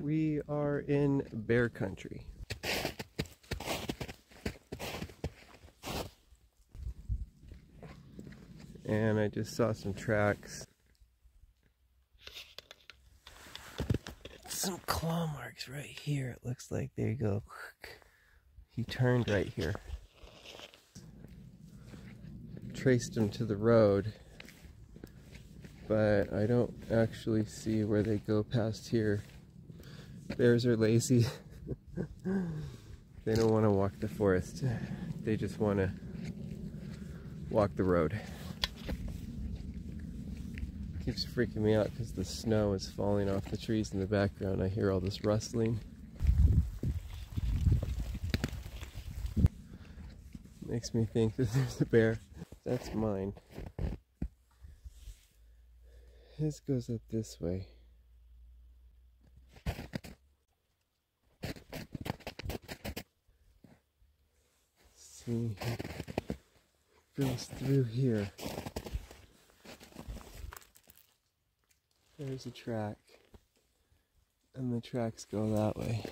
We are in bear country. And I just saw some tracks. Some claw marks right here. It looks like, there you go. He turned right here. Traced him to the road but I don't actually see where they go past here. Bears are lazy. they don't want to walk the forest. They just want to walk the road. Keeps freaking me out because the snow is falling off the trees in the background. I hear all this rustling. Makes me think that there's a bear. That's mine. His goes up this way. Goes through here. There's a track, and the tracks go that way.